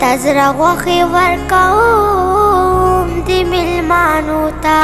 تزره غوښې ورکوم د میلمانو ته